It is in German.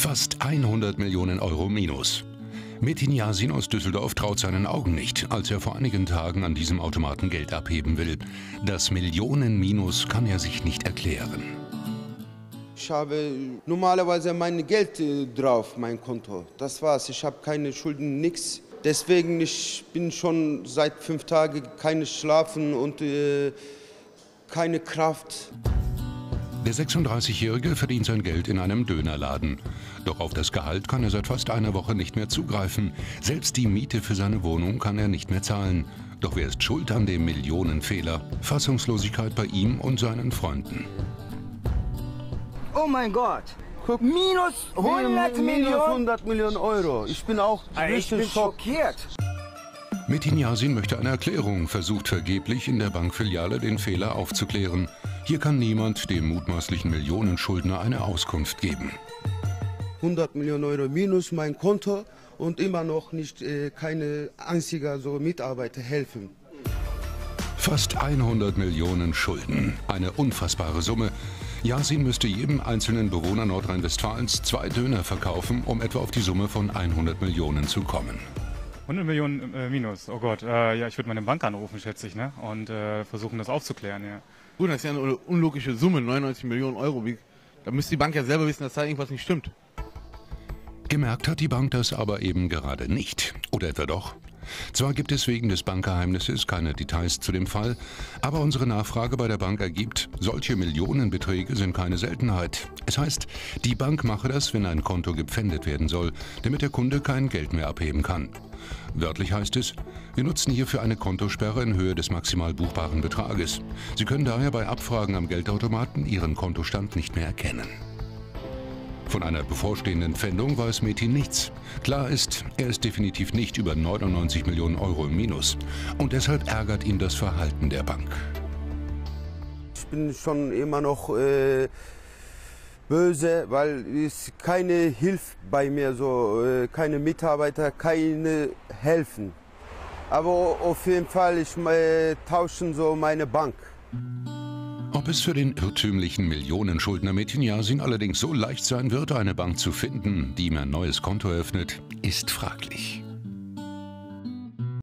Fast 100 Millionen Euro Minus. Metin Yasin aus Düsseldorf traut seinen Augen nicht, als er vor einigen Tagen an diesem Automaten Geld abheben will. Das Millionen-Minus kann er sich nicht erklären. Ich habe normalerweise mein Geld äh, drauf, mein Konto. Das war's. Ich habe keine Schulden, nichts. Deswegen ich bin schon seit fünf Tagen keine Schlafen und äh, keine Kraft. Der 36-Jährige verdient sein Geld in einem Dönerladen. Doch auf das Gehalt kann er seit fast einer Woche nicht mehr zugreifen. Selbst die Miete für seine Wohnung kann er nicht mehr zahlen. Doch wer ist schuld an dem Millionenfehler? Fassungslosigkeit bei ihm und seinen Freunden. Oh mein Gott! Guck, minus 100 minus Millionen! 100 Millionen Euro. Ich bin auch Ich bin richtig schock. schockiert. Metin Yasin möchte eine Erklärung, versucht vergeblich in der Bankfiliale den Fehler aufzuklären. Hier kann niemand dem mutmaßlichen Millionenschuldner eine Auskunft geben. 100 Millionen Euro minus mein Konto und immer noch nicht äh, keine einziger so Mitarbeiter helfen. Fast 100 Millionen Schulden. Eine unfassbare Summe. Yasin müsste jedem einzelnen Bewohner Nordrhein-Westfalens zwei Döner verkaufen, um etwa auf die Summe von 100 Millionen zu kommen. 100 Millionen äh, minus, oh Gott. Äh, ja, ich würde meine Bank anrufen, schätze ich, ne? Und äh, versuchen, das aufzuklären, ja. Gut, das ist ja eine unlogische Summe, 99 Millionen Euro. Wie, da müsste die Bank ja selber wissen, dass da irgendwas nicht stimmt. Gemerkt hat die Bank das aber eben gerade nicht. Oder etwa doch? Zwar gibt es wegen des Bankgeheimnisses keine Details zu dem Fall, aber unsere Nachfrage bei der Bank ergibt, solche Millionenbeträge sind keine Seltenheit. Es heißt, die Bank mache das, wenn ein Konto gepfändet werden soll, damit der Kunde kein Geld mehr abheben kann. Wörtlich heißt es, wir nutzen hierfür eine Kontosperre in Höhe des maximal buchbaren Betrages. Sie können daher bei Abfragen am Geldautomaten Ihren Kontostand nicht mehr erkennen. Von einer bevorstehenden Pfändung weiß Metin nichts. Klar ist, er ist definitiv nicht über 99 Millionen Euro im Minus. Und deshalb ärgert ihn das Verhalten der Bank. Ich bin schon immer noch äh, böse, weil es keine Hilfe bei mir so, äh, keine Mitarbeiter, keine helfen. Aber auf jeden Fall, ich äh, tauschen so meine Bank. Ob es für den irrtümlichen Millionenschuldner Metin Yasin allerdings so leicht sein wird, eine Bank zu finden, die ihm ein neues Konto eröffnet, ist fraglich.